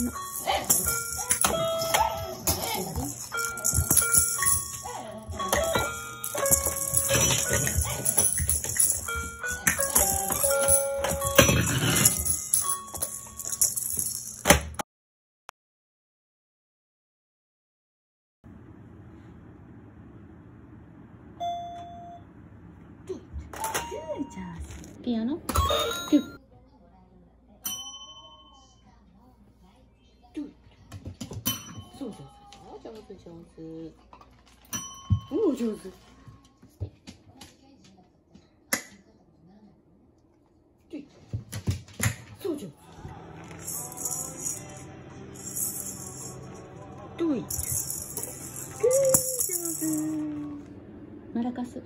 の。ピアノ？ピッそうそうそう。上手。上手。おお上手。そう上手。どい上手。マラカス